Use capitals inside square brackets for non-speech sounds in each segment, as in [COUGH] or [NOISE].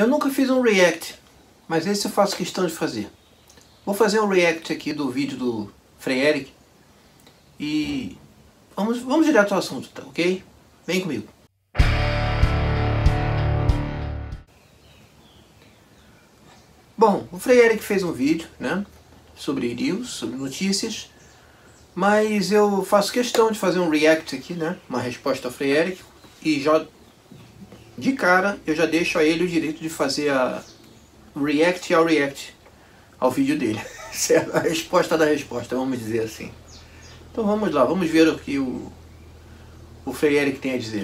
Eu nunca fiz um react, mas esse eu faço questão de fazer. Vou fazer um react aqui do vídeo do Frei Eric e vamos, vamos direto ao assunto, tá ok? Vem comigo. Bom, o Frei Eric fez um vídeo, né, sobre news, sobre notícias, mas eu faço questão de fazer um react aqui, né, uma resposta ao Frei Eric, e já de cara eu já deixo a ele o direito de fazer a react ao react ao vídeo dele. [LAUGHS] Certo? A resposta da resposta, vamos dizer assim. Então vamos lá, vamos ver o que o, o Frei Eric tem a dizer.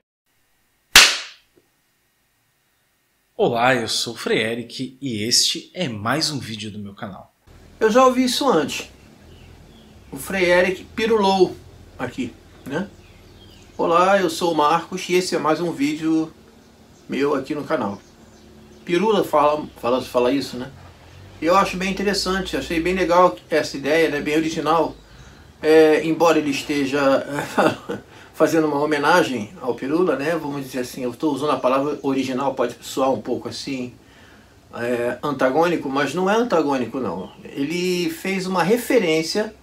Olá, eu sou o Frei Eric e este é mais um vídeo do meu canal. Eu já ouvi isso antes. O Frei Eric pirulou aqui, né? Olá, eu sou o Marcos e esse é mais um vídeo meu aqui no canal. Pirula fala, fala, fala isso, né? Eu acho bem interessante, achei bem legal essa ideia, né? bem original. É, embora ele esteja [LAUGHS] fazendo uma homenagem ao Pirula, né? Vamos dizer assim, eu estou usando a palavra original, pode soar um pouco assim é, antagônico, mas não é antagônico não. Ele fez uma referência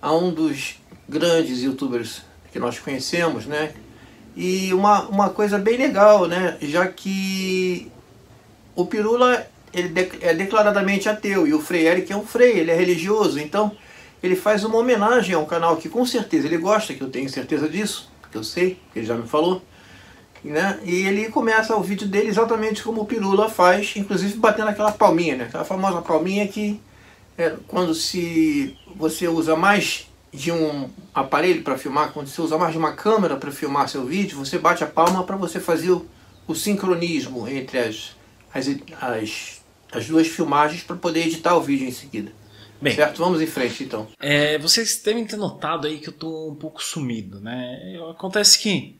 a um dos grandes youtubers que nós conhecemos, né? E uma, uma coisa bem legal, né? Já que o Pirula ele é declaradamente ateu e o Frei Eric é um frei, ele é religioso, então ele faz uma homenagem a um canal que com certeza ele gosta, que eu tenho certeza disso, que eu sei, que ele já me falou. Né? E ele começa o vídeo dele exatamente como o Pirula faz, inclusive batendo aquela palminha, né? aquela famosa palminha que é, quando se você usa mais de um aparelho para filmar, quando você usa mais de uma câmera para filmar seu vídeo, você bate a palma para você fazer o, o, sincronismo entre as, as, as, as duas filmagens para poder editar o vídeo em seguida. Bem, certo? Vamos em frente então. É, vocês devem ter notado aí que eu estou um pouco sumido, né? Acontece que,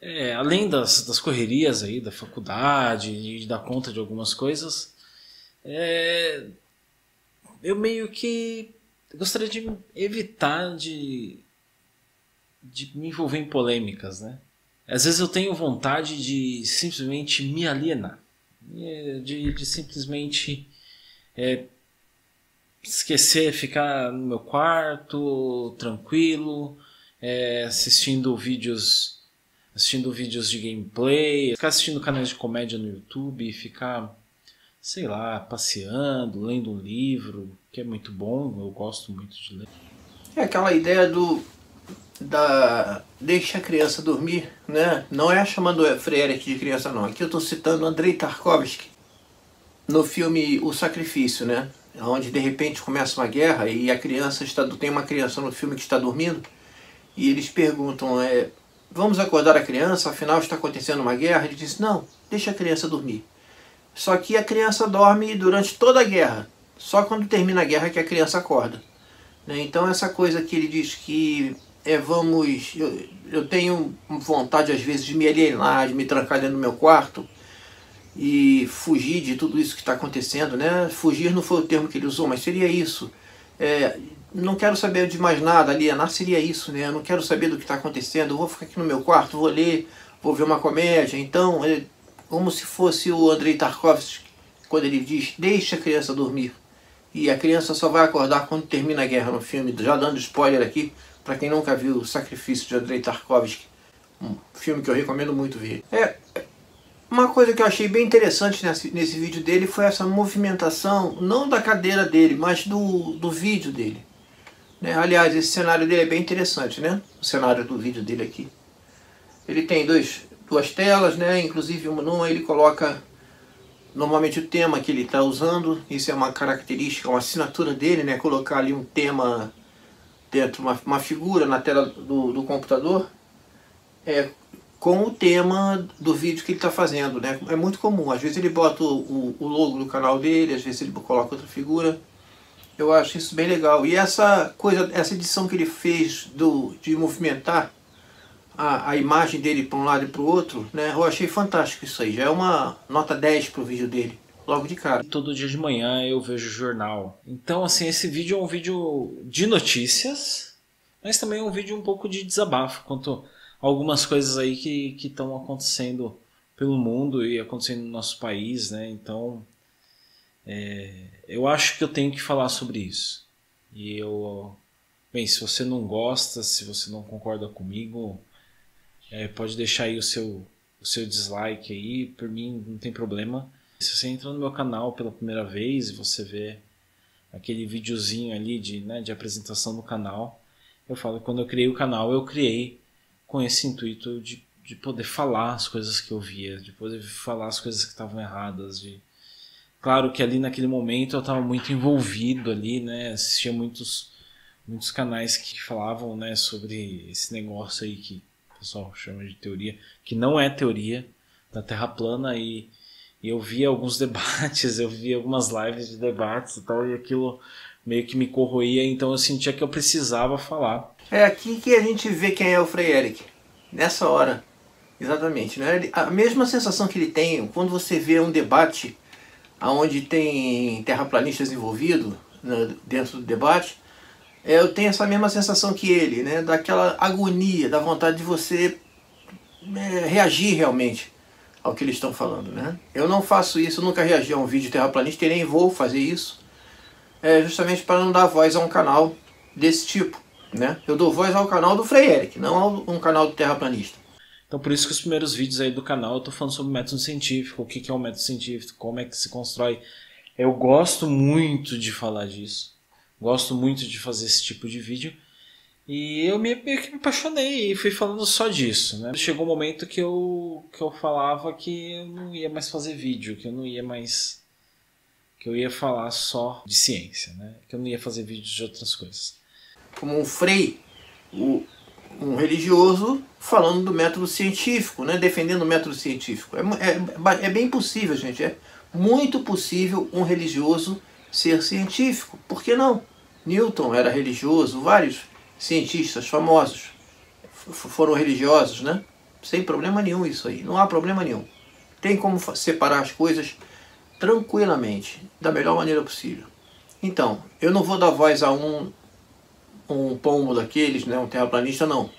é, além das, das correrias aí da faculdade e de dar conta de algumas coisas, é, eu meio que gostaria de evitar de, de me envolver em polêmicas, né? Às vezes eu tenho vontade de simplesmente me alienar, de, de simplesmente é, esquecer, ficar no meu quarto, tranquilo, é, assistindo vídeos assistindo vídeos de gameplay, ficar assistindo canais de comédia no YouTube, ficar, sei lá, passeando, lendo um livro, que é muito bom, eu gosto muito de ler. É aquela ideia do da deixa a criança dormir, né? Não é chamando Freire aqui de criança não. Aqui eu estou citando Andrei Tarkovsky no filme O Sacrifício, né? onde de repente começa uma guerra e a criança está tem uma criança no filme que está dormindo e eles perguntam é, vamos acordar a criança afinal está acontecendo uma guerra ele diz não deixa a criança dormir só que a criança dorme durante toda a guerra só quando termina a guerra que a criança acorda né? então essa coisa que ele diz que é vamos eu, eu tenho vontade às vezes de me alienar de me trancar dentro do meu quarto e fugir de tudo isso que está acontecendo, né? Fugir não foi o termo que ele usou, mas seria isso. É, não quero saber de mais nada, alienar seria isso, né? Eu não quero saber do que está acontecendo, eu vou ficar aqui no meu quarto, vou ler, vou ver uma comédia. Então, é como se fosse o Andrei Tarkovsky, quando ele diz, deixa a criança dormir. E a criança só vai acordar quando termina a guerra no filme, já dando spoiler aqui, para quem nunca viu o Sacrifício de Andrei Tarkovsky, um filme que eu recomendo muito ver. É, uma coisa que eu achei bem interessante nesse, nesse vídeo dele foi essa movimentação, não da cadeira dele, mas do, do vídeo dele. Né? Aliás, esse cenário dele é bem interessante, né? O cenário do vídeo dele aqui. Ele tem dois, duas telas, né? Inclusive, numa ele coloca normalmente o tema que ele está usando. Isso é uma característica, uma assinatura dele, né? Colocar ali um tema dentro, uma, uma figura na tela do, do computador. É, com o tema do vídeo que ele está fazendo, né? É muito comum, às vezes ele bota o, o, logo do canal dele, às vezes ele coloca outra figura. Eu acho isso bem legal. E essa coisa, essa edição que ele fez do, de movimentar a, a imagem dele para um lado e para o outro, né? Eu achei fantástico isso aí. Já é uma nota 10 para o vídeo dele, logo de cara. Todo dia de manhã eu vejo jornal. Então, assim, esse vídeo é um vídeo de notícias, mas também é um vídeo um pouco de desabafo quanto algumas coisas aí que estão acontecendo pelo mundo e acontecendo no nosso país, né? Então, é, eu acho que eu tenho que falar sobre isso. E eu, bem, se você não gosta, se você não concorda comigo, é, pode deixar aí o seu, o seu dislike aí, por mim não tem problema. Se você entra no meu canal pela primeira vez e você vê aquele videozinho ali de, né, de apresentação do canal, eu falo que quando eu criei o canal, eu criei com esse intuito de, de poder falar as coisas que eu via, de poder falar as coisas que estavam erradas, de claro que ali naquele momento eu estava muito envolvido ali, né, assistia muitos muitos canais que falavam, né, sobre esse negócio aí que o pessoal chama de teoria, que não é teoria da Terra plana e, e eu via alguns [LAUGHS] debates, eu via algumas lives de debates e tal, e aquilo meio que me corroía, então eu sentia que eu precisava falar. É aqui que a gente vê quem é o Frei Eric. Nessa hora. Exatamente. Né? A mesma sensação que ele tem quando você vê um debate onde tem terraplanistas envolvidos né, dentro do debate, eu tenho essa mesma sensação que ele, né? daquela agonia, da vontade de você é, reagir realmente ao que eles estão falando. Né? Eu não faço isso, nunca reagi a um vídeo terraplanista e nem vou fazer isso é justamente para não dar voz a um canal desse tipo. Né? Eu dou voz ao canal do Frei Eric, não a um canal do terraplanista. Então por isso que os primeiros vídeos aí do canal eu tô falando sobre método científico, o que, que é o método científico, como é que se constrói. Eu gosto muito de falar disso. Gosto muito de fazer esse tipo de vídeo. E eu meio que me apaixonei e fui falando só disso, né? Chegou um momento que eu, que eu falava que eu não ia mais fazer vídeo, que eu não ia mais que eu ia falar só de ciência, né? que eu não ia fazer vídeos de outras coisas. Como um frei, um religioso falando do método científico, né? defendendo o método científico. É, é, é bem possível, gente, é muito possível um religioso ser científico. Por que não? Newton era religioso, vários cientistas famosos foram religiosos, né? Sem problema nenhum isso aí, não há problema nenhum. Tem como separar as coisas tranquilamente, da melhor maneira possível. Então, eu não vou dar voz a um, um pombo daqueles, né, um terraplanista, não.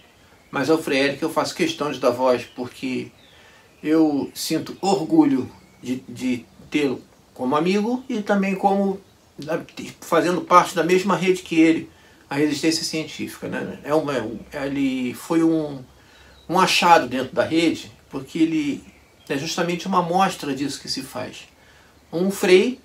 Mas ao Frei que eu faço questão de dar voz, porque eu sinto orgulho de, de tê-lo como amigo e também como fazendo parte da mesma rede que ele, a resistência científica. Né? É uma, ele foi um, um achado dentro da rede, porque ele é justamente uma amostra disso que se faz um Frei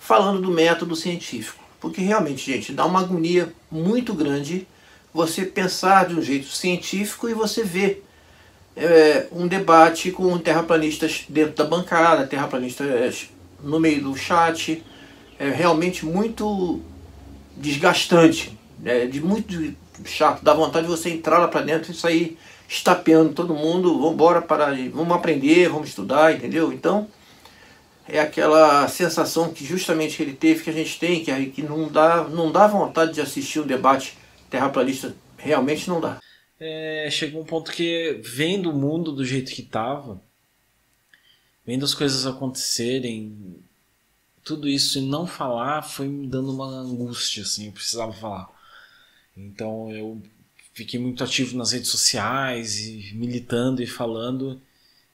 falando do método científico. Porque realmente, gente, dá uma agonia muito grande você pensar de um jeito científico e você ver é, um debate com terraplanistas dentro da bancada, terraplanistas no meio do chat. É realmente muito desgastante, é, de muito chato. Dá vontade de você entrar lá para dentro e sair estapeando todo mundo. Vamos embora para, vamos aprender, vamos estudar, entendeu? Então é aquela sensação que justamente ele teve, que a gente tem, que, que não, dá, não dá vontade de assistir um debate terraplanista, realmente não dá. É, chegou um ponto que, vendo o mundo do jeito que estava, vendo as coisas acontecerem, tudo isso e não falar foi me dando uma angústia, assim, eu precisava falar. Então eu fiquei muito ativo nas redes sociais e militando e falando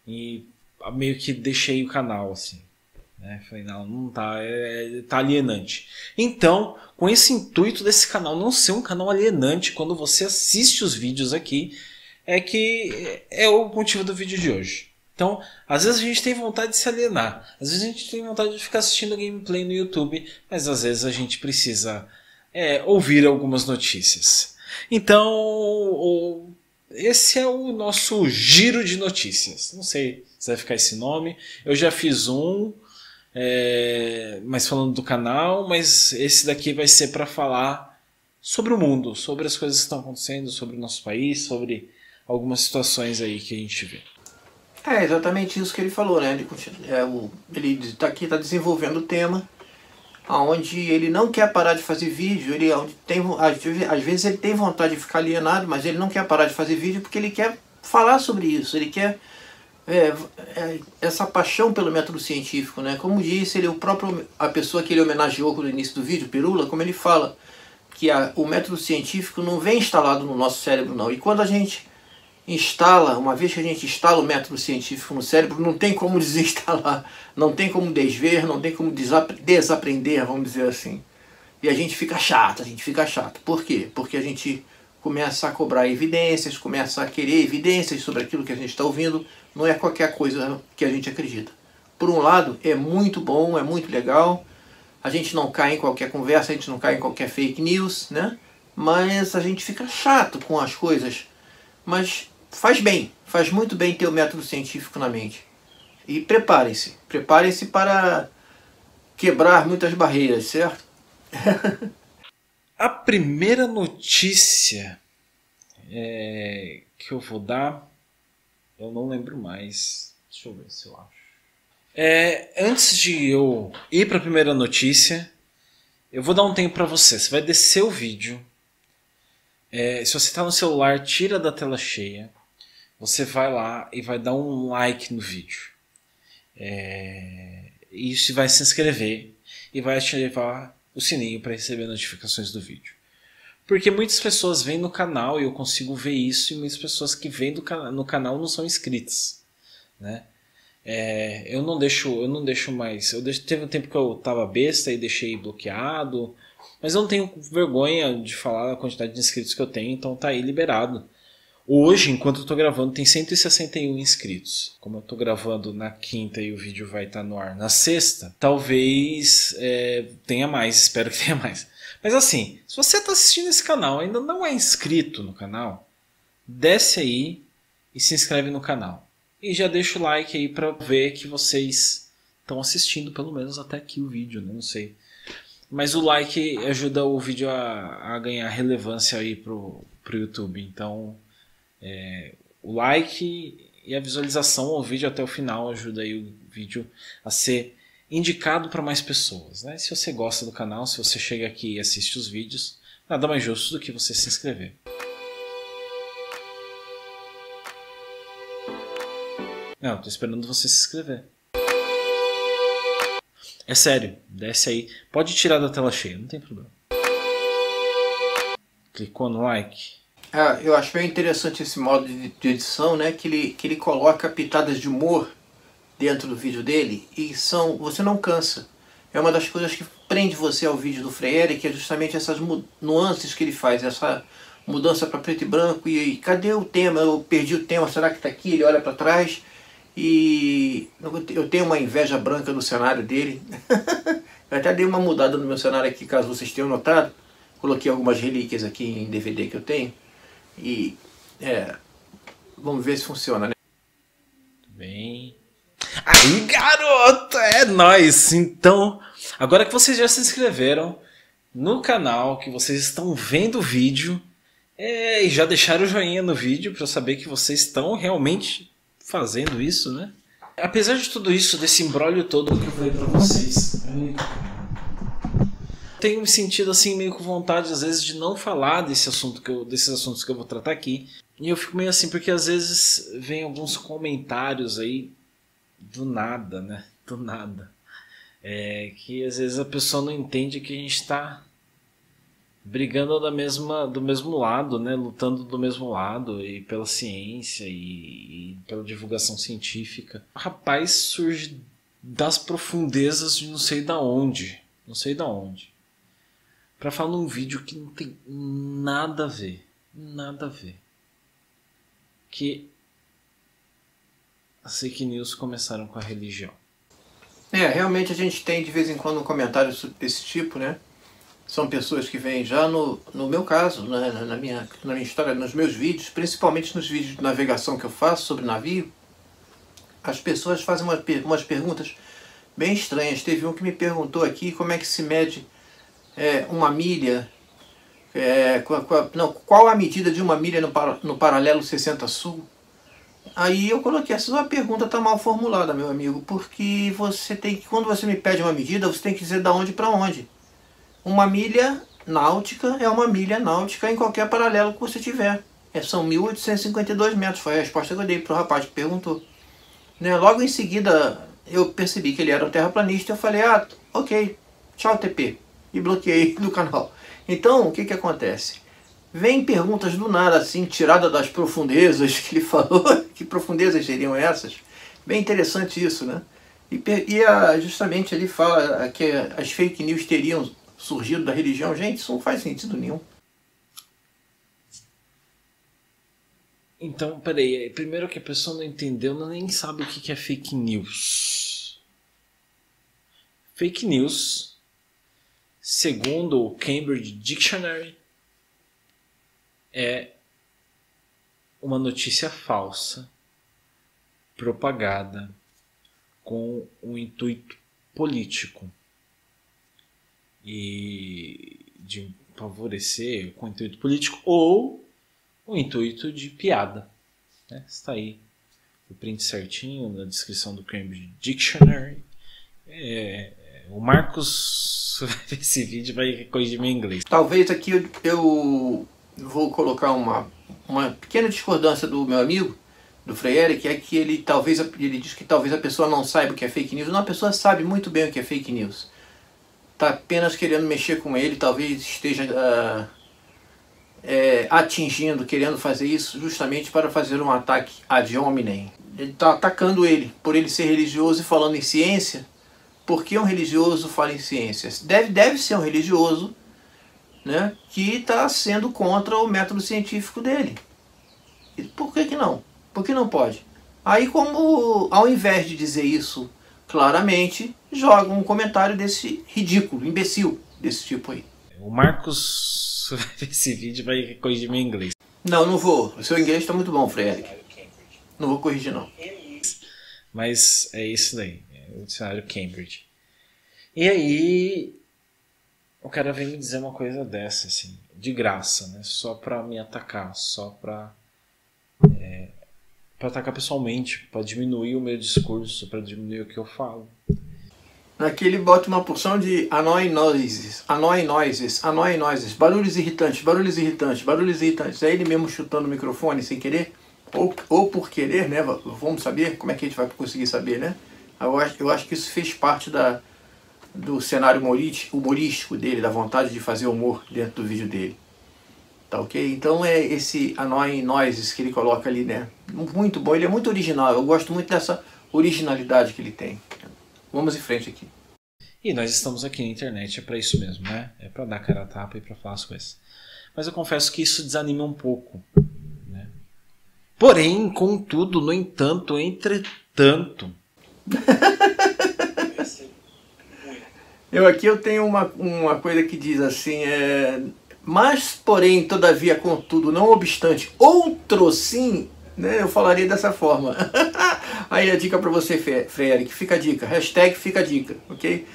e meio que deixei o canal, assim. Né? Falei, não, não tá, é, tá alienante. Então, com esse intuito desse canal não ser um canal alienante quando você assiste os vídeos aqui, é que é o motivo do vídeo de hoje. Então, às vezes a gente tem vontade de se alienar, às vezes a gente tem vontade de ficar assistindo gameplay no YouTube, mas às vezes a gente precisa é, ouvir algumas notícias. Então, esse é o nosso giro de notícias. Não sei se vai ficar esse nome. Eu já fiz um, é, mas falando do canal, mas esse daqui vai ser para falar sobre o mundo, sobre as coisas que estão acontecendo, sobre o nosso país, sobre algumas situações aí que a gente vê. É exatamente isso que ele falou, né? Ele, é, o, ele tá aqui está desenvolvendo o tema, onde ele não quer parar de fazer vídeo, ele tem, às vezes ele tem vontade de ficar alienado, mas ele não quer parar de fazer vídeo porque ele quer falar sobre isso, ele quer é, é, essa paixão pelo método científico, né? Como disse ele, o próprio a pessoa que ele homenageou no início do vídeo, Pirula, como ele fala que a, o método científico não vem instalado no nosso cérebro não. E quando a gente instala, uma vez que a gente instala o método científico no cérebro, não tem como [LAUGHS] desinstalar, não tem como desver, não tem como desaprender, vamos dizer assim. E a gente fica chato, a gente fica chato. Por quê? Porque a gente começa a cobrar evidências, começa a querer evidências sobre aquilo que a gente está ouvindo, não é qualquer coisa que a gente acredita. Por um lado, é muito bom, é muito legal, a gente não cai em qualquer conversa, a gente não cai em qualquer fake news, né? Mas a gente fica chato com as coisas. Mas faz bem, faz muito bem ter o método científico na mente. E preparem-se, preparem-se para quebrar muitas barreiras, certo? [LAUGHS] A primeira notícia é, que eu vou dar, eu não lembro mais. Deixa eu ver se eu acho. É, antes de eu ir para a primeira notícia, eu vou dar um tempo para você. Você vai descer o vídeo. É, se você está no celular, tira da tela cheia. Você vai lá e vai dar um like no vídeo. É, isso vai se inscrever e vai ativar o sininho para receber notificações do vídeo. Porque muitas pessoas vêm no canal e eu consigo ver isso, e muitas pessoas que vêm no canal não são inscritas. Né? É, eu não deixo, eu não deixo mais. Eu deixo, teve um tempo que eu tava besta e deixei bloqueado, mas eu não tenho vergonha de falar a quantidade de inscritos que eu tenho, então tá aí liberado. Hoje, enquanto eu tô gravando, tem 161 inscritos. Como eu tô gravando na quinta e o vídeo vai estar tá no ar na sexta, talvez é, tenha mais, [LAUGHS] espero que tenha mais. Mas assim, se você está assistindo esse canal ainda não é inscrito no canal, desce aí e se inscreve no canal. E já deixa o like aí para ver que vocês estão assistindo pelo menos até aqui o vídeo, né? não sei. Mas o like ajuda o vídeo a, a ganhar relevância aí pro, pro YouTube. Então é, o like e a visualização ao vídeo até o final ajuda aí o vídeo a ser indicado para mais pessoas. Né? Se você gosta do canal, se você chega aqui e assiste os vídeos, nada mais justo do que você se inscrever. Não, tô esperando você se inscrever. É sério, desce aí. Pode tirar da tela cheia, não tem problema. Clicou no like, ah, eu acho bem interessante esse modo de, edição, né? Que ele, que ele coloca pitadas de humor dentro do vídeo dele e são você não cansa. É uma das coisas que prende você ao vídeo do Freire, que é justamente essas nuances que ele faz, essa mudança para preto e branco e, e, cadê o tema? Eu perdi o tema, será que está aqui? Ele olha para trás e eu tenho uma inveja branca no cenário dele. [LAUGHS] eu até dei uma mudada no meu cenário aqui, caso vocês tenham notado. Coloquei algumas relíquias aqui em DVD que eu tenho. E é, vamos ver se funciona, né? Bem. Aí, garoto, é nós. Então, agora que vocês já se inscreveram no canal, que vocês estão vendo o vídeo, é, e já deixaram o joinha no vídeo para saber que vocês estão realmente fazendo isso, né? Apesar de tudo isso, desse embrólio todo que eu falei para vocês, tenho me sentido assim meio com vontade às vezes de não falar desse assunto que eu, desses assuntos que eu vou tratar aqui. E eu fico meio assim porque às vezes vem alguns comentários aí do nada, né? Do nada. É, que às vezes a pessoa não entende que a gente está brigando da mesma, do mesmo lado, né? Lutando do mesmo lado e pela ciência e, e pela divulgação científica. O rapaz surge das profundezas de não sei da onde, não sei da onde para falar num vídeo que não tem nada a ver, nada a ver. Que as fake news começaram com a religião. É, realmente a gente tem de vez em quando um comentário desse tipo, né? São pessoas que vêm já no, no meu caso, né, na, minha, na minha história, nos meus vídeos, principalmente nos vídeos de navegação que eu faço sobre navio, as pessoas fazem uma, umas perguntas bem estranhas. Teve um que me perguntou aqui como é que se mede é, uma milha, é, qual, não, qual a medida de uma milha no, no paralelo 60 sul? Aí eu coloquei, essa sua pergunta está mal formulada, meu amigo, porque você tem que, quando você me pede uma medida, você tem que dizer da onde para onde. Uma milha náutica é uma milha náutica em qualquer paralelo que você tiver. É, são 1.852 metros, foi a resposta que eu dei para o rapaz que perguntou. Né? Logo em seguida eu percebi que ele era um terraplanista, eu falei, ah, ok, tchau TP e bloqueei [LAUGHS] do canal. Então, o que, que acontece? vem perguntas do nada, assim, tirada das profundezas que ele [LAUGHS] falou. que profundezas seriam essas? Bem interessante isso, né? E, e a, justamente ele fala que as fake news teriam surgido da religião. Gente, isso não faz sentido nenhum. Então, peraí. Primeiro que a pessoa não entendeu, não nem sabe o que é fake news. Fake news, segundo o Cambridge Dictionary, é uma notícia falsa propagada com um intuito político e de favorecer com intuito político ou o intuito de piada. Né? Está aí o print certinho na descrição do Cambridge Dictionary. É, o Marcos [LAUGHS] esse vídeo vai corrigir meu inglês. Talvez aqui eu, vou colocar uma, uma pequena discordância do meu amigo, do Freire, que é que ele talvez ele diz que talvez a pessoa não saiba o que é fake news. Não, a pessoa sabe muito bem o que é fake news. Está apenas querendo mexer com ele, talvez esteja uh, é, atingindo, querendo fazer isso justamente para fazer um ataque ad hominem. Ele está atacando ele por ele ser religioso e falando em ciência. Por que um religioso fala em ciência? Deve, deve ser um religioso né, que está sendo contra o método científico dele. E por que, que não? Por que não pode? Aí, como ao invés de dizer isso claramente, joga um comentário desse ridículo, imbecil, desse tipo aí. O Marcos [LAUGHS] esse vídeo vai corrigir meu inglês. Não, não vou. O seu inglês está muito bom, Frederic. Não vou corrigir, não. Mas é isso daí. É o dicionário Cambridge. E aí, o cara vem me dizer uma coisa dessa, assim, de graça, né? Só pra me atacar, só pra é, para atacar pessoalmente, para diminuir o meu discurso, para diminuir o que eu falo. Aqui ele bota uma porção de annoying noises, annoying noises, annoying noises, barulhos irritantes, barulhos irritantes, barulhos irritantes. É ele mesmo chutando o microfone sem querer, ou, ou por querer, né? Vamos saber como é que a gente vai conseguir saber, né? Eu acho, eu acho que isso fez parte da, do cenário humorístico dele, da vontade de fazer humor dentro do vídeo dele. Tá ok? Então é esse Annoying Noises que ele coloca ali, né? Muito bom, ele é muito original. Eu gosto muito dessa originalidade que ele tem. Vamos em frente aqui. E nós estamos aqui na internet, é para isso mesmo, né? É para dar cara a tapa e para falar as coisas. Mas eu confesso que isso desanima um pouco. Né? Porém, contudo, no entanto, entretanto. eu aqui eu tenho uma, uma coisa que diz assim, é mas, porém, todavia, contudo, não obstante, outro sim, né, eu falaria dessa forma. [LAUGHS] Aí a dica para você, Frederic, fica a dica, hashtag fica a dica, ok?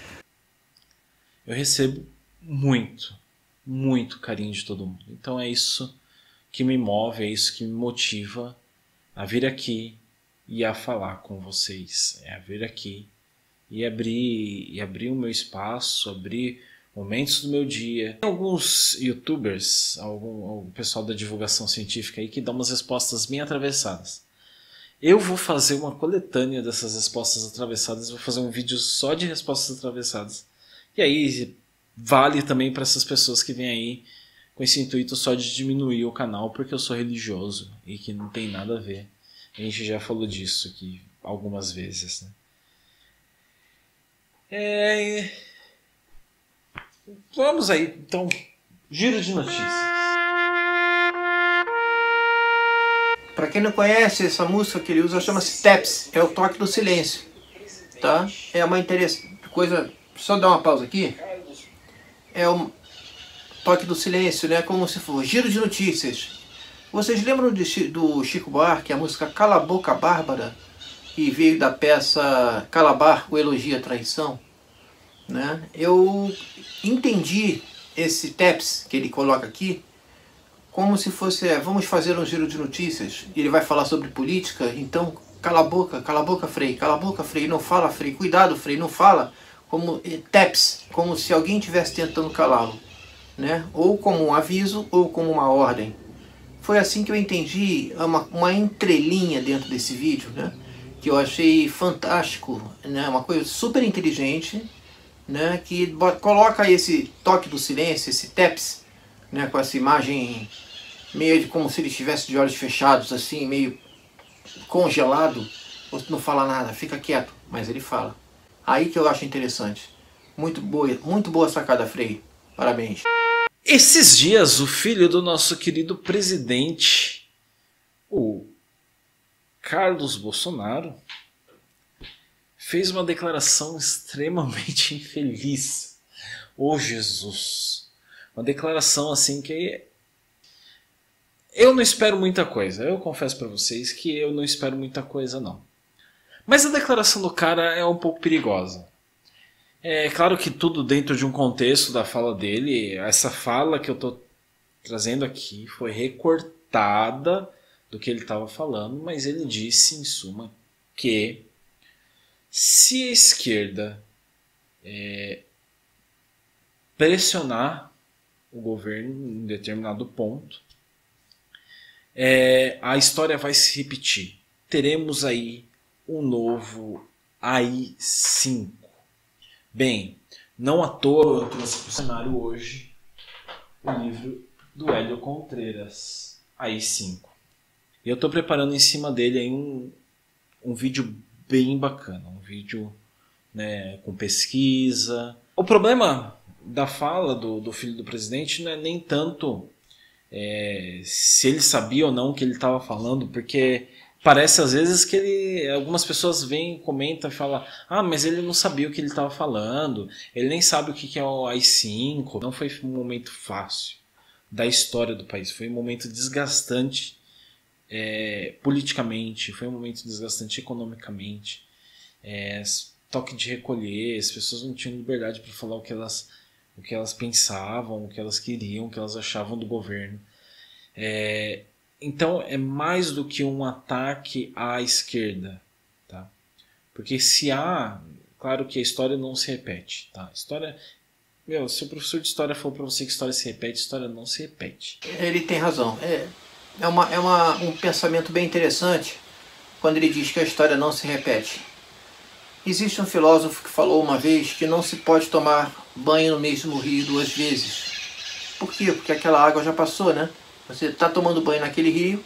Eu recebo muito, muito carinho de todo mundo. Então é isso que me move, é isso que me motiva a vir aqui e a falar com vocês. É a vir aqui e abrir, e abrir o meu espaço, abrir momentos do meu dia. Tem alguns youtubers, algum, algum pessoal da divulgação científica aí que dá umas respostas bem atravessadas. Eu vou fazer uma coletânea dessas respostas atravessadas, vou fazer um vídeo só de respostas atravessadas. E aí vale também para essas pessoas que vêm aí com esse intuito só de diminuir o canal porque eu sou religioso e que não tem nada a ver. A gente já falou disso aqui algumas vezes, né? É, Vamos aí, então, giro de notícias. Para quem não conhece, essa música que ele usa chama-se Steps, é o toque do silêncio. Tá? É uma interessante coisa, só dar uma pausa aqui. É o toque do silêncio, né? Como se for giro de notícias. Vocês lembram de, do Chico Buarque, a música Cala a Boca Bárbara, que veio da peça Calabar, o Elogio à Traição? Né? Eu entendi esse TEPS que ele coloca aqui como se fosse, é, vamos fazer um giro de notícias, e ele vai falar sobre política, então cala a boca, cala a boca, Frei, cala a boca, Frei, não fala, Frei, cuidado, Frei, não fala, como eh, TEPS, como se alguém estivesse tentando calá-lo, né? ou como um aviso, ou como uma ordem. Foi assim que eu entendi uma, uma entrelinha dentro desse vídeo, né? que eu achei fantástico, né? uma coisa super inteligente, né, que coloca esse toque do silêncio, esse TEPS, né, com essa imagem meio como se ele estivesse de olhos fechados, assim, meio congelado, você não fala nada, fica quieto, mas ele fala. Aí que eu acho interessante. Muito boa, muito boa sacada, Frei. Parabéns. Esses dias, o filho do nosso querido presidente, o Carlos Bolsonaro, fez uma declaração extremamente [LAUGHS] infeliz. Oh Jesus! Uma declaração assim que eu não espero muita coisa. Eu confesso para vocês que eu não espero muita coisa não. Mas a declaração do cara é um pouco perigosa. É claro que tudo dentro de um contexto da fala dele. Essa fala que eu estou trazendo aqui foi recortada do que ele estava falando, mas ele disse, em suma, que se a esquerda é, pressionar o governo em determinado ponto, é, a história vai se repetir. Teremos aí um novo AI-5. Bem, não à toa eu trouxe para o cenário hoje o livro do Hélio Contreras, AI-5. E eu estou preparando em cima dele um, um vídeo bem bacana, um vídeo né, com pesquisa. O problema da fala do, do filho do presidente não é nem tanto é, se ele sabia ou não o que ele estava falando, porque parece às vezes que ele, algumas pessoas vêm, comentam e falam: Ah, mas ele não sabia o que ele estava falando, ele nem sabe o que é o AI-5. Não foi um momento fácil da história do país, foi um momento desgastante é, politicamente, foi um momento desgastante economicamente. É, toque de recolher, as pessoas não tinham liberdade para falar o que elas o que elas pensavam, o que elas queriam, o que elas achavam do governo. É, então é mais do que um ataque à esquerda, tá? Porque se há, claro que a história não se repete, tá? A história, meu, se o professor de história falou para você que história se repete, história não se repete. Ele tem razão. É, é, uma, é uma, um pensamento bem interessante quando ele diz que a história não se repete. Existe um filósofo que falou uma vez que não se pode tomar banho no mesmo rio duas vezes. Por quê? Porque aquela água já passou, né? Você está tomando banho naquele rio,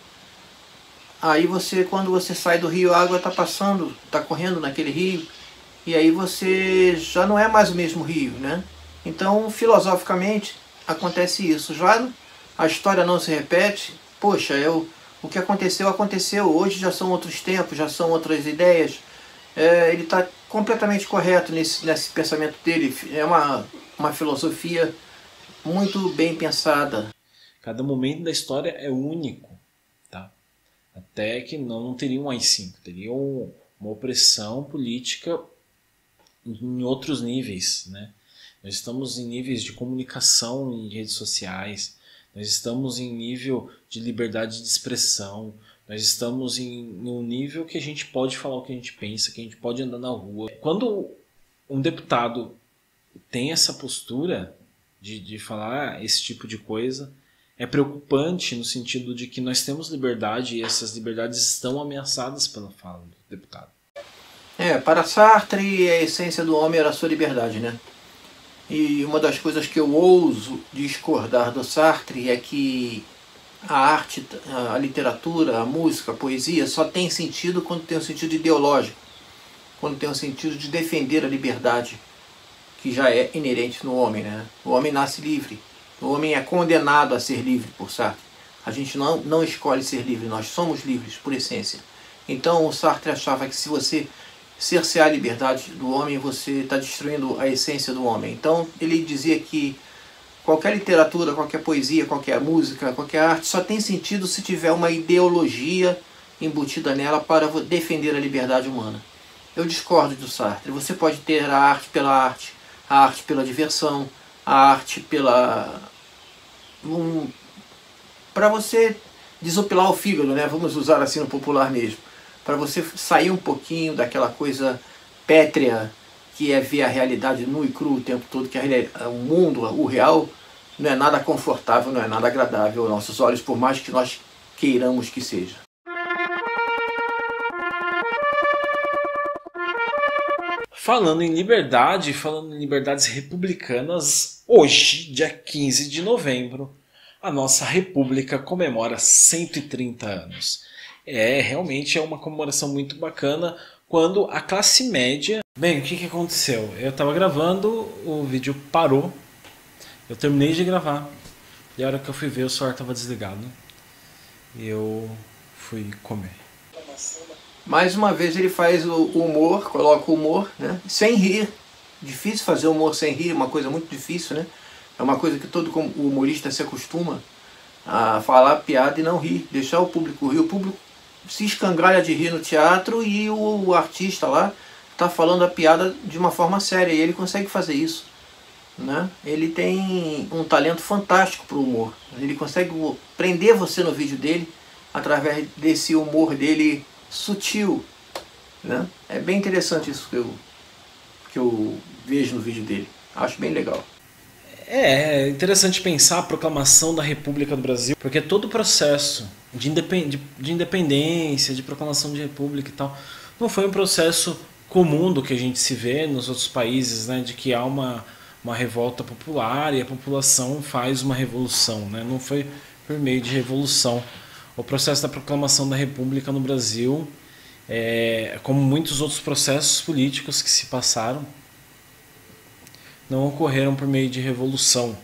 aí você, quando você sai do rio, a água está passando, está correndo naquele rio, e aí você já não é mais o mesmo rio, né? Então, filosoficamente, acontece isso. Já a história não se repete. Poxa, eu, o que aconteceu, aconteceu. Hoje já são outros tempos, já são outras ideias é, ele está completamente correto nesse, nesse pensamento dele. É uma, uma filosofia muito bem pensada. Cada momento da história é único, tá? Até que não, não teria um AI-5, teria um, uma opressão política em outros níveis, né? Nós estamos em níveis de comunicação em redes sociais, nós estamos em nível de liberdade de expressão, nós estamos em, um nível que a gente pode falar o que a gente pensa, que a gente pode andar na rua. Quando um deputado tem essa postura de, de falar esse tipo de coisa, é preocupante no sentido de que nós temos liberdade e essas liberdades estão ameaçadas pela fala do deputado. É, para Sartre, a essência do homem era a sua liberdade, né? E uma das coisas que eu ouso discordar do Sartre é que a arte, a literatura, a música, a poesia só tem sentido quando tem um sentido ideológico, quando tem um sentido de defender a liberdade que já é inerente no homem. Né? O homem nasce livre, o homem é condenado a ser livre por Sartre. A gente não, não escolhe ser livre, nós somos livres por essência. Então o Sartre achava que se você cercear a liberdade do homem, você está destruindo a essência do homem. Então ele dizia que Qualquer literatura, qualquer poesia, qualquer música, qualquer arte só tem sentido se tiver uma ideologia embutida nela para defender a liberdade humana. Eu discordo do Sartre. Você pode ter a arte pela arte, a arte pela diversão, a arte pela. Um, para você desopilar o fígado, né? vamos usar assim no popular mesmo. Para você sair um pouquinho daquela coisa pétrea que é ver a realidade nu e cru o tempo todo, que o mundo, o real, não é nada confortável, não é nada agradável aos nossos olhos, por mais que nós queiramos que seja. Falando em liberdade, falando em liberdades republicanas, hoje, dia 15 de novembro, a nossa república comemora 130 anos. É, realmente é uma comemoração muito bacana quando a classe média. Bem, o que, que aconteceu? Eu estava gravando, o vídeo parou, eu terminei de gravar, e a hora que eu fui ver o celular estava desligado. E eu fui comer. Mais uma vez ele faz o humor, coloca o humor, né? Sem rir. Difícil fazer humor sem rir, uma coisa muito difícil, né? É uma coisa que todo humorista se acostuma a falar piada e não rir, deixar o público rir. O público se escangalha de rir no teatro e o artista lá está falando a piada de uma forma séria e ele consegue fazer isso. Né? Ele tem um talento fantástico para o humor. Ele consegue prender você no vídeo dele através desse humor dele sutil. Né? É bem interessante isso que eu, que eu vejo no vídeo dele. Acho bem legal. É, é interessante pensar a proclamação da República do Brasil, porque todo o processo de, independ, de independência, de proclamação de república e tal, não foi um processo comum do que a gente se vê nos outros países, né, de que há uma, uma revolta popular e a população faz uma revolução, né, não foi por meio de revolução. O processo da proclamação da república no Brasil, é, como muitos outros processos políticos que se passaram, não ocorreram por meio de revolução.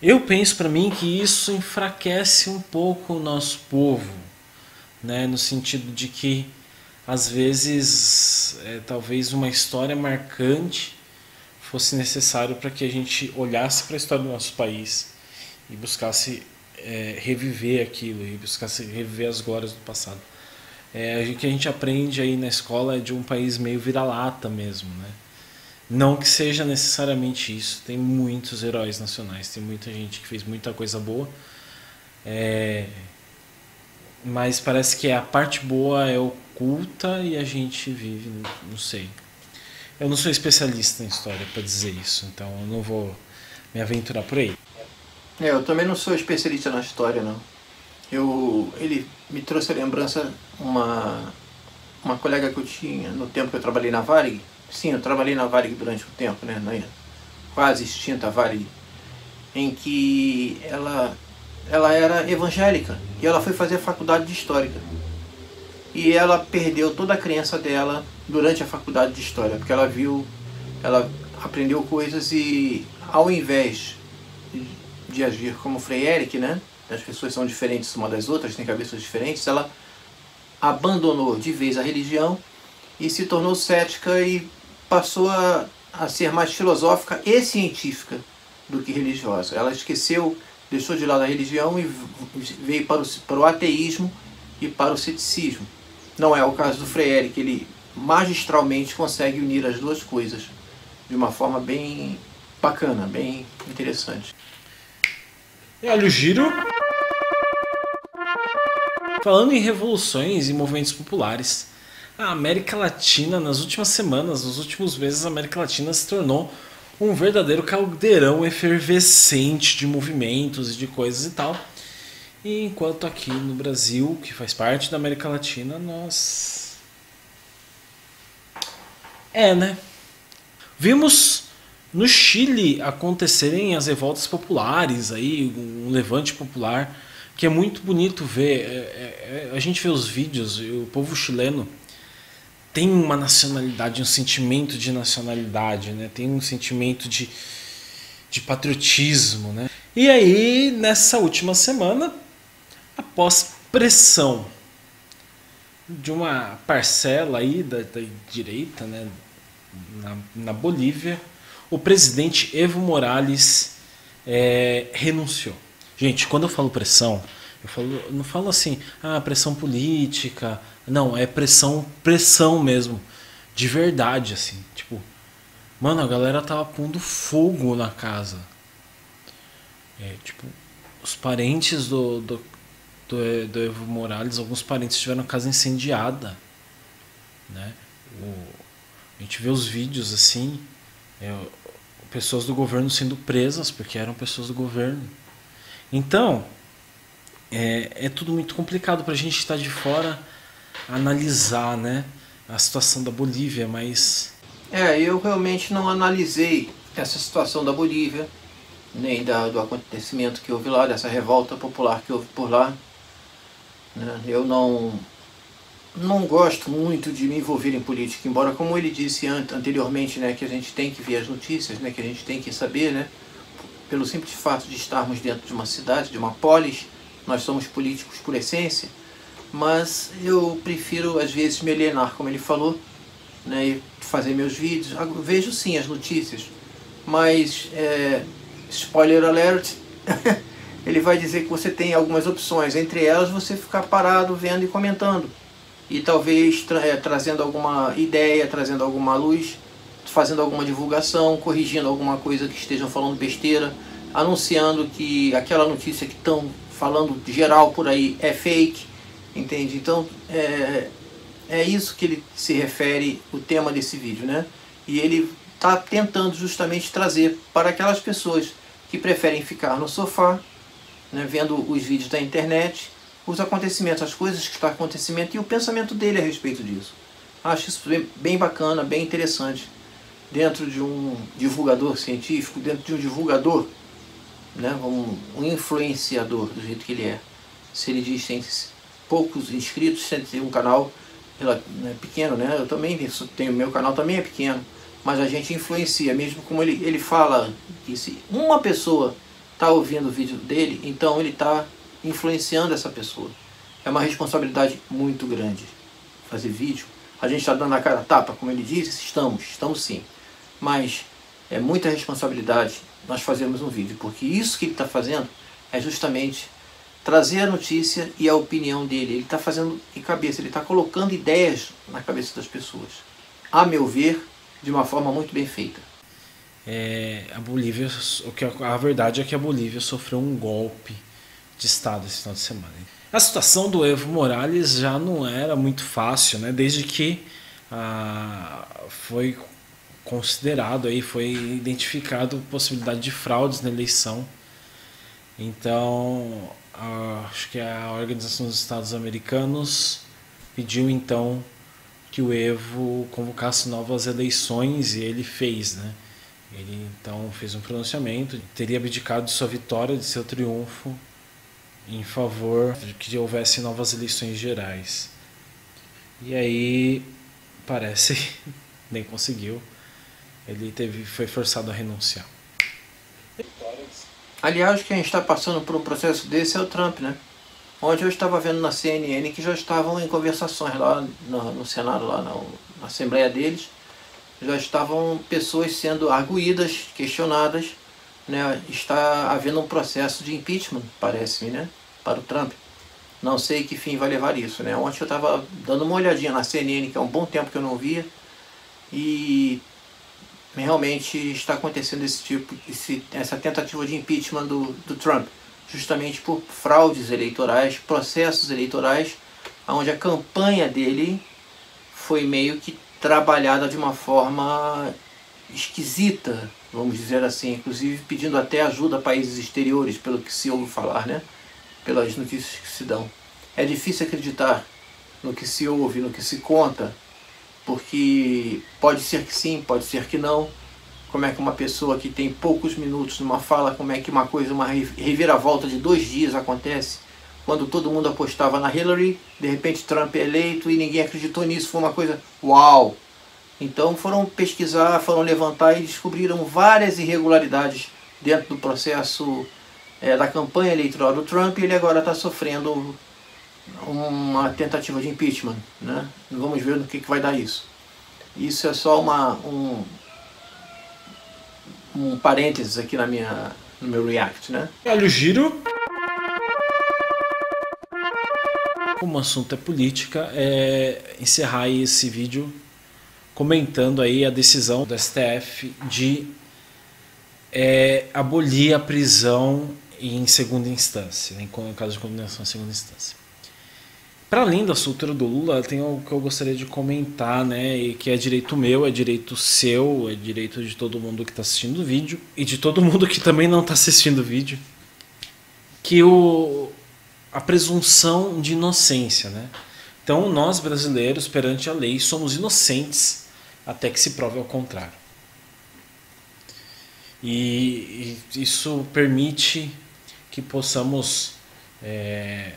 Eu penso para mim que isso enfraquece um pouco o nosso povo, né? no sentido de que às vezes é, talvez uma história marcante fosse necessário para que a gente olhasse para a história do nosso país e buscasse é, reviver aquilo e buscasse reviver as glórias do passado. É, o que a gente aprende aí na escola é de um país meio vira-lata mesmo, né? Não que seja necessariamente isso. Tem muitos heróis nacionais, tem muita gente que fez muita coisa boa. É... Mas parece que a parte boa é oculta e a gente vive, não sei. Eu não sou especialista em história para dizer isso, então eu não vou me aventurar por aí. É, eu também não sou especialista na história, não. Eu, ele me trouxe a lembrança uma uma colega que eu tinha no tempo que eu trabalhei na Varig, Sim, eu trabalhei na Varig durante um tempo, né, na quase extinta Varig, em que ela, ela era evangélica e ela foi fazer a faculdade de História. E ela perdeu toda a crença dela durante a faculdade de História, porque ela viu, ela aprendeu coisas e ao invés de agir como Frei Eric, né, as pessoas são diferentes uma das outras, têm cabeças diferentes, ela abandonou de vez a religião e se tornou cética e passou a, a ser mais filosófica e científica do que religiosa. Ela esqueceu, deixou de lado a religião e veio para o, para o ateísmo e para o ceticismo. Não é o caso do Freire, que ele magistralmente consegue unir as duas coisas de uma forma bem bacana, bem interessante. E olha o giro. Falando em revoluções e movimentos populares, a América Latina, nas últimas semanas, nos últimos meses, a América Latina se tornou um verdadeiro caldeirão efervescente de movimentos e de coisas e tal. E enquanto aqui no Brasil, que faz parte da América Latina, nós. É, né? Vimos no Chile acontecerem as revoltas populares, aí, um levante popular, que é muito bonito ver. É, é, é a gente vê os vídeos, o povo chileno tem uma nacionalidade, um sentimento de nacionalidade, né? tem um sentimento de, de patriotismo. Né? E aí, nessa última semana, após pressão de uma parcela aí da, da direita né? na, na Bolívia, o presidente Evo Morales é, renunciou. Gente, quando eu falo pressão, eu, falo, não falo assim, ah, pressão política, não, é pressão, pressão mesmo. De verdade, assim. Tipo, mano, a galera tava pondo fogo na casa. É, tipo, os parentes do, do, do, do Evo Morales, alguns parentes tiveram a casa incendiada. Né? O, a gente vê os vídeos assim, é, pessoas do governo sendo presas porque eram pessoas do governo. Então, é, é tudo muito complicado para a gente estar de fora analisar né, a situação da Bolívia, mas. É, eu realmente não analisei essa situação da Bolívia. nem da, do acontecimento que houve lá, dessa revolta popular que houve por lá. Né? Eu não, não gosto muito de me envolver em política, embora, como ele disse anteriormente, né, que a gente tem que ver as notícias, né, que a gente tem que saber, né, pelo simples fato de estarmos dentro de uma cidade, de uma polis, nós somos políticos por essência, mas eu prefiro às vezes me alienar, como ele falou, né, e fazer meus vídeos. Eu vejo sim as notícias, mas é, spoiler alert, [LAUGHS] ele vai dizer que você tem algumas opções, entre elas você ficar parado vendo e comentando e talvez tra é, trazendo alguma ideia, trazendo alguma luz, fazendo alguma divulgação, corrigindo alguma coisa que estejam falando besteira, anunciando que aquela notícia que estão falando geral por aí é fake, entende? Então é, é isso que ele se refere o tema desse vídeo, né? E ele está tentando justamente trazer para aquelas pessoas que preferem ficar no sofá, né, vendo os vídeos da internet os acontecimentos, as coisas que estão acontecendo e o pensamento dele a respeito disso. Acho isso bem bacana, bem interessante. Dentro de um divulgador científico, dentro de um divulgador, né, um, um influenciador do jeito que ele é. Se ele diz que tem poucos inscritos, tem um canal né, pequeno, né? Eu também tenho meu canal também é pequeno, mas a gente influencia, mesmo como ele, ele fala que se uma pessoa está ouvindo o vídeo dele, então ele está influenciando essa pessoa. É uma responsabilidade muito grande fazer vídeo. A gente está dando a cara a tapa, como ele disse, estamos, estamos sim. Mas é muita responsabilidade nós fazermos um vídeo, porque isso que ele está fazendo é justamente trazer a notícia e a opinião dele. Ele está fazendo em cabeça, ele está colocando ideias na cabeça das pessoas. A meu ver, de uma forma muito bem feita. É, a Bolívia, o que a verdade é que a Bolívia sofreu um golpe de Estado esse final de semana. A situação do Evo Morales já não era muito fácil, né? desde que ah, foi considerado aí, foi identificado possibilidade de fraudes na eleição. Então, acho que a Organização dos Estados Americanos pediu então que o Evo convocasse novas eleições e ele fez, né? Ele então fez um pronunciamento, teria abdicado de sua vitória, de seu triunfo em favor de que houvesse novas eleições gerais. E aí parece [LAUGHS] nem conseguiu. Ele teve foi forçado a renunciar. Aliás, quem está passando por um processo desse é o Trump, né? Onde eu estava vendo na CNN que já estavam em conversações lá no, no Senado, lá na, na Assembleia deles, já estavam pessoas sendo arguídas, questionadas, né? Está havendo um processo de impeachment, parece-me, né? para o Trump. Não sei que fim vai levar isso, né? Ontem eu estava dando uma olhadinha na CNN, que é um bom tempo que eu não via, e realmente está acontecendo esse tipo, esse, essa tentativa de impeachment do, do Trump, justamente por fraudes eleitorais, processos eleitorais, onde a campanha dele foi meio que trabalhada de uma forma esquisita, vamos dizer assim, inclusive pedindo até ajuda a países exteriores, pelo que se ouve falar, né? pelas notícias que se dão. É difícil acreditar no que se ouve, no que se conta, porque pode ser que sim, pode ser que não. Como é que uma pessoa que tem poucos minutos numa fala, como é que uma coisa, uma reviravolta de dois dias acontece? Quando todo mundo apostava na Hillary, de repente Trump é eleito e ninguém acreditou nisso, foi uma coisa uau! Então foram pesquisar, foram levantar e descobriram várias irregularidades dentro do processo é, da campanha eleitoral do Trump e ele agora está sofrendo uma tentativa de impeachment. Né? Vamos ver no que, que vai dar isso. Isso é só uma, um, um parênteses aqui na minha, no meu react. Né? Olha o giro. Como o assunto é política, é encerrar esse vídeo comentando aí a decisão do STF de é, abolir a prisão em segunda instância, em caso de condenação em segunda instância. Para além da soltura do Lula, tem algo que eu gostaria de comentar, né, e que é direito meu, é direito seu, é direito de todo mundo que está assistindo o vídeo e de todo mundo que também não está assistindo o vídeo, que o a presunção de inocência, né? Então, nós brasileiros perante a lei somos inocentes até que se prove ao contrário. E, e isso permite que possamos é,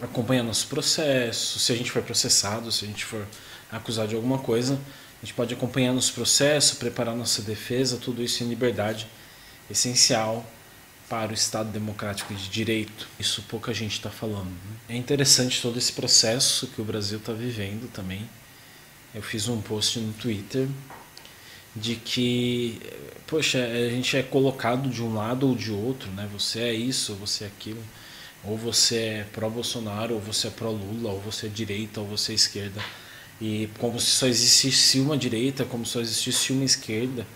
acompanhar nosso processo, se a gente for processado, se a gente for acusado de alguma coisa, a gente pode acompanhar nosso processo, preparar nossa defesa, tudo isso em liberdade, essencial para o Estado democrático de direito. Isso pouca gente está falando. Né? É interessante todo esse processo que o Brasil está vivendo também. Eu fiz um post no Twitter de que, poxa, a gente é colocado de um lado ou de outro, né? Você é isso, você é aquilo. Ou você é pró-Bolsonaro, ou você é pró-Lula, ou você é direita, ou você é esquerda. E como se só existisse uma direita, como se só existisse uma esquerda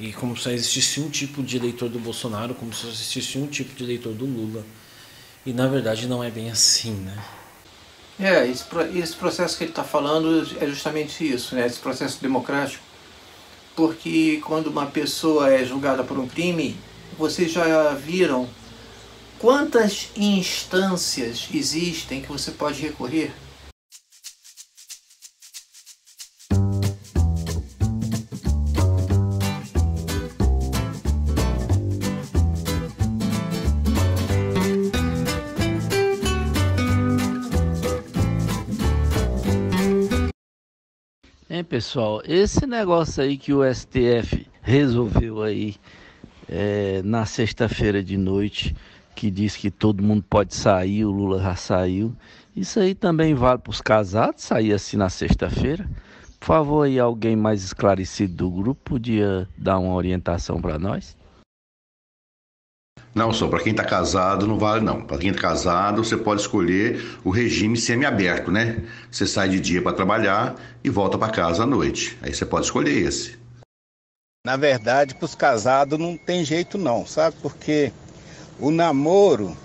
e como só existisse um tipo de eleitor do Bolsonaro, como se só existisse um tipo de eleitor do Lula. E na verdade não é bem assim, né? É, esse, esse processo que ele está falando é justamente isso, né? Esse processo democrático. Porque quando uma pessoa é julgada por um crime, vocês já viram quantas instâncias existem que você pode recorrer? Hein, pessoal? Esse negócio aí que o STF resolveu aí é, na sexta-feira de noite, que diz que todo mundo pode sair, o Lula já saiu. Isso aí também vale para os casados sair assim na sexta-feira? Por favor, aí alguém mais esclarecido do grupo podia dar uma orientação para nós? Não, só para quem está casado não vale não. Para quem está casado, você pode escolher o regime semiaberto, né? Você sai de dia para trabalhar e volta para casa à noite. Aí você pode escolher esse. Na verdade, para os casados não tem jeito não, sabe? Porque o namoro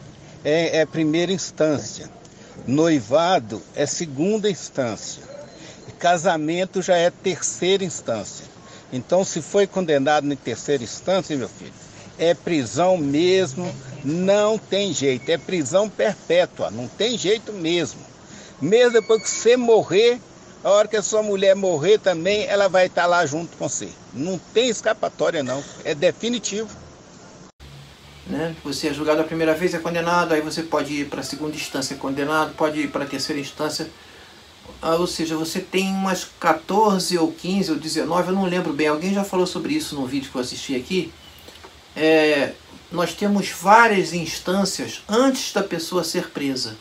é, é primeira instância, noivado é segunda instância, casamento já é terceira instância. Então, se foi condenado em terceira instância, meu filho, é prisão mesmo, não tem jeito, é prisão perpétua, não tem jeito mesmo. Mesmo depois que você morrer, a hora que a sua mulher morrer também, ela vai estar lá junto com você. Não tem escapatória não, é definitivo. Né? Você é julgado a primeira vez, é condenado, aí você pode ir para a segunda instância, é condenado, pode ir para a terceira instância. Ah, ou seja, você tem umas 14 ou 15 ou 19, eu não lembro bem, alguém já falou sobre isso no vídeo que eu assisti aqui, é, nós temos várias instâncias antes da pessoa ser presa.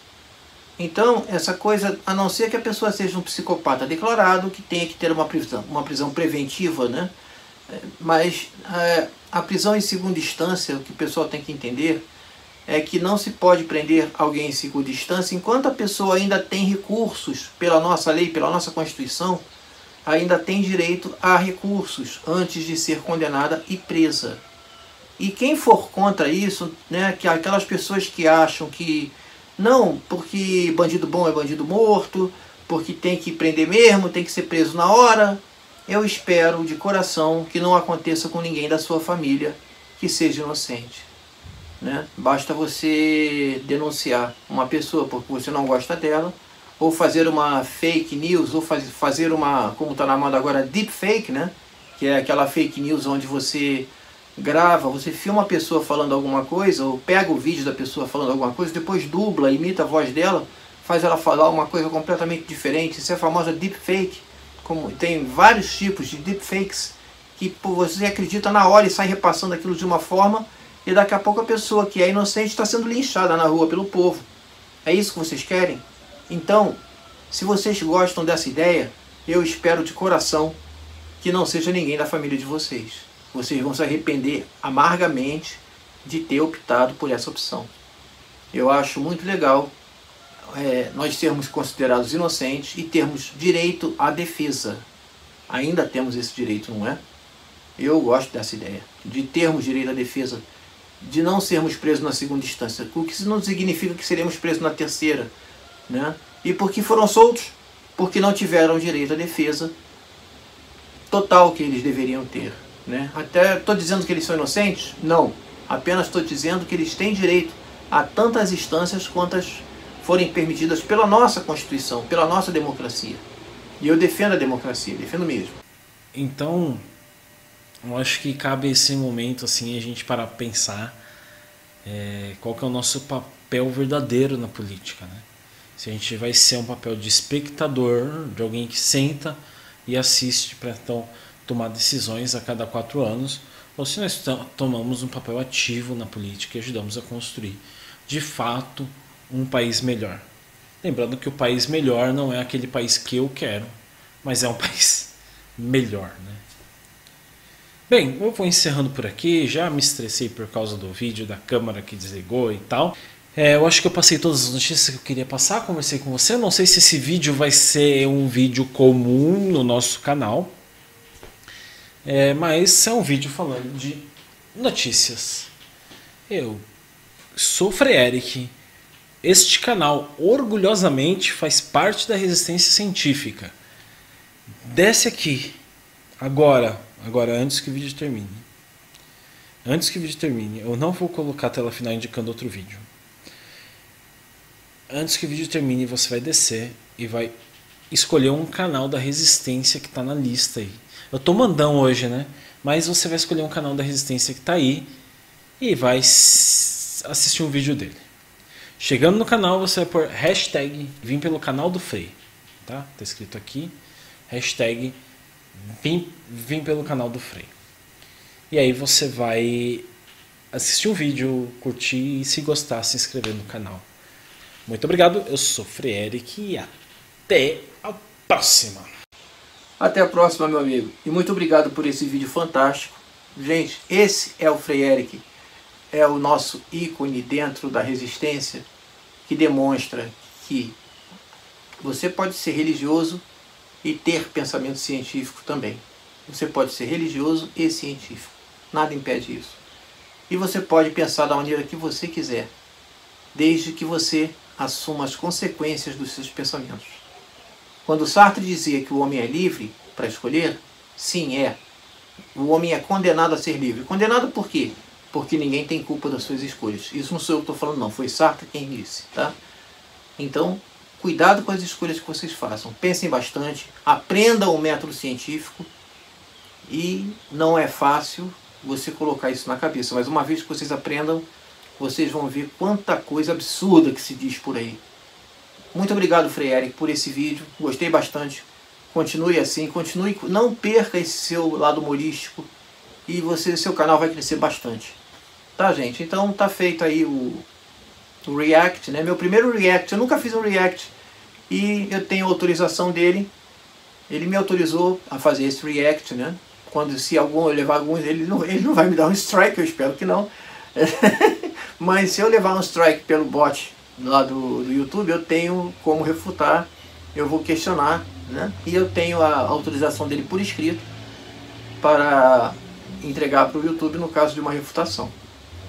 Então, essa coisa, a não ser que a pessoa seja um psicopata declarado, que tenha que ter uma prisão, uma prisão preventiva, né? Mas é, a prisão em segunda instância, o que o pessoal tem que entender, é que não se pode prender alguém em segunda instância enquanto a pessoa ainda tem recursos pela nossa lei, pela nossa Constituição, ainda tem direito a recursos antes de ser condenada e presa. E quem for contra isso, né, que aquelas pessoas que acham que não, porque bandido bom é bandido morto, porque tem que prender mesmo, tem que ser preso na hora, eu espero de coração que não aconteça com ninguém da sua família que seja inocente. Né? Basta você denunciar uma pessoa porque você não gosta dela, ou fazer uma fake news, ou faz, fazer uma, como está na moda agora, deep fake, né? que é aquela fake news onde você grava, você filma a pessoa falando alguma coisa, ou pega o vídeo da pessoa falando alguma coisa, depois dubla, imita a voz dela, faz ela falar uma coisa completamente diferente. Isso é a famosa deepfake. Como tem vários tipos de deepfakes que você acredita na hora e sai repassando aquilo de uma forma e daqui a pouco a pessoa que é inocente está sendo linchada na rua pelo povo. É isso que vocês querem? Então, se vocês gostam dessa ideia, eu espero de coração que não seja ninguém da família de vocês vocês vão se arrepender amargamente de ter optado por essa opção. Eu acho muito legal é, nós sermos considerados inocentes e termos direito à defesa. Ainda temos esse direito, não é? Eu gosto dessa ideia, de termos direito à defesa, de não sermos presos na segunda instância, o que não significa que seremos presos na terceira. Né? E porque foram soltos? Porque não tiveram direito à defesa total que eles deveriam ter. Né? Até estou dizendo que eles são inocentes? Não. Apenas estou dizendo que eles têm direito a tantas instâncias quantas forem permitidas pela nossa Constituição, pela nossa democracia. E eu defendo a democracia, defendo mesmo. Então, eu acho que cabe esse momento assim a gente para pensar é, qual que é o nosso papel verdadeiro na política, né? Se a gente vai ser um papel de espectador, de alguém que senta e assiste para então tomar decisões a cada quatro anos, ou se nós tomamos um papel ativo na política e ajudamos a construir, de fato, um país melhor. Lembrando que o país melhor não é aquele país que eu quero, mas é um [LAUGHS] país melhor, né? Bem, eu vou encerrando por aqui. Já me estressei por causa do vídeo da câmera que desligou e tal. É, eu acho que eu passei todas as notícias que eu queria passar, conversei com você. Não sei se esse vídeo vai ser um vídeo comum no nosso canal, é, mas é um vídeo falando de notícias. Eu sou Frei Eric. Este canal orgulhosamente faz parte da resistência científica. Desce aqui agora Agora, antes que o vídeo termine. Antes que o vídeo termine, eu não vou colocar a tela final indicando outro vídeo. Antes que o vídeo termine, você vai descer e vai escolher um canal da Resistência que está na lista aí. Eu tô mandão hoje, né? Mas você vai escolher um canal da Resistência que está aí e vai assistir um vídeo dele. Chegando no canal, você vai pôr hashtag vim pelo canal do Frei. Tá? Tá escrito aqui. Hashtag vim, vim pelo canal do Frei. E aí você vai assistir o um vídeo, curtir e se gostar, se inscrever no canal. Muito obrigado, eu sou Frei Eric e até a próxima. Até a próxima, meu amigo. E muito obrigado por esse vídeo fantástico. Gente, esse é o Frei Eric. É o nosso ícone dentro da resistência que demonstra que você pode ser religioso e ter pensamento científico também. Você pode ser religioso e científico. Nada impede isso. E você pode pensar da maneira que você quiser, desde que você assuma as consequências dos seus pensamentos. Quando Sartre dizia que o homem é livre para escolher, sim, é. O homem é condenado a ser livre. Condenado por quê? Porque ninguém tem culpa das suas escolhas. Isso não sou eu que estou falando, não. Foi Sartre quem disse, tá? Então, Cuidado com as escolhas que vocês façam. Pensem bastante, aprendam o método científico e não é fácil você colocar isso na cabeça. Mas uma vez que vocês aprendam, vocês vão ver quanta coisa absurda que se diz por aí. Muito obrigado, Frei Eric, por esse vídeo. Gostei bastante. Continue assim, continue, não perca esse seu lado humorístico e você, seu canal vai crescer bastante. Tá, gente? Então tá feito aí o o React, né? Meu primeiro React, eu nunca fiz um React e eu tenho autorização dele. Ele me autorizou a fazer esse React, né? Quando se algum eu levar alguns, ele não, ele não vai me dar um strike, eu espero que não. [LAUGHS] Mas se eu levar um strike pelo bot lá do, do YouTube, eu tenho como refutar, eu vou questionar, né? E eu tenho a autorização dele por escrito para entregar para o YouTube no caso de uma refutação.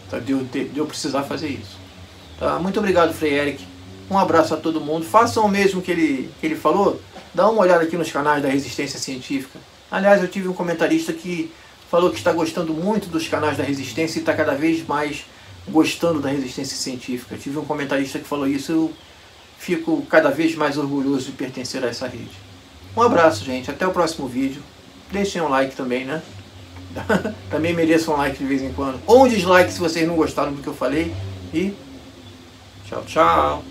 Tá? De, eu, de eu precisar fazer isso. Tá? Muito obrigado, Frei Eric. Um abraço a todo mundo. Façam o mesmo que ele, que ele falou. Dá uma olhada aqui nos canais da Resistência Científica. Aliás, eu tive um comentarista que falou que está gostando muito dos canais da Resistência e está cada vez mais gostando da Resistência Científica. Eu tive um comentarista que falou isso. Eu fico cada vez mais orgulhoso de pertencer a essa rede. Um abraço, gente. Até o próximo vídeo. Deixem um like também, né? [LAUGHS] também mereçam um like de vez em quando. Ou um dislike se vocês não gostaram do que eu falei. E Tchau, tchau.